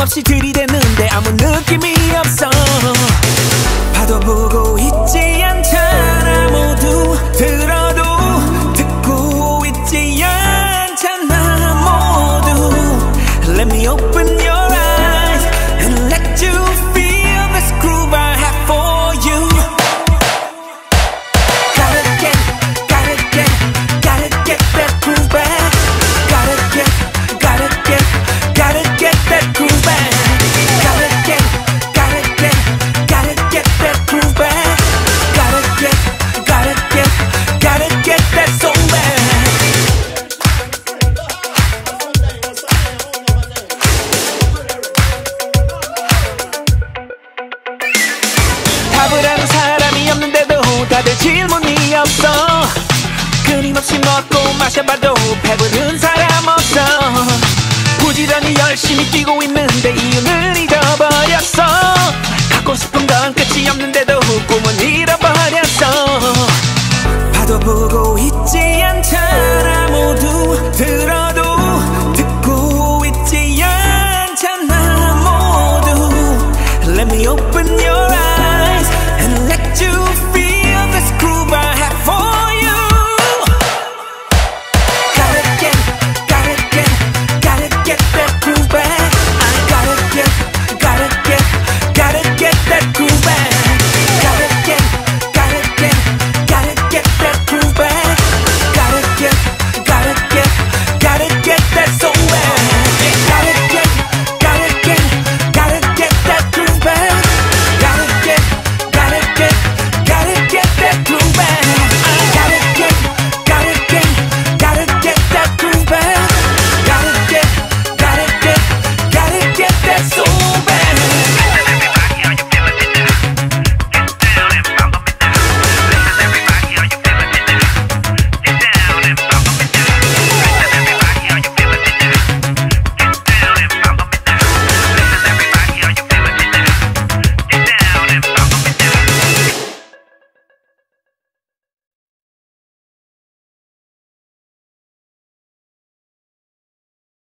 뜬금없이 들이대는데 아무 느낌이 없어. 봐도 보고 있지. 열심히 뛰고 있는데 이유는 잊어버렸어. 갖고 싶은 건 끝이 없는데도 꿈은 잃어버렸어. 봐도 보고 있지 않잖아. 모두 들어도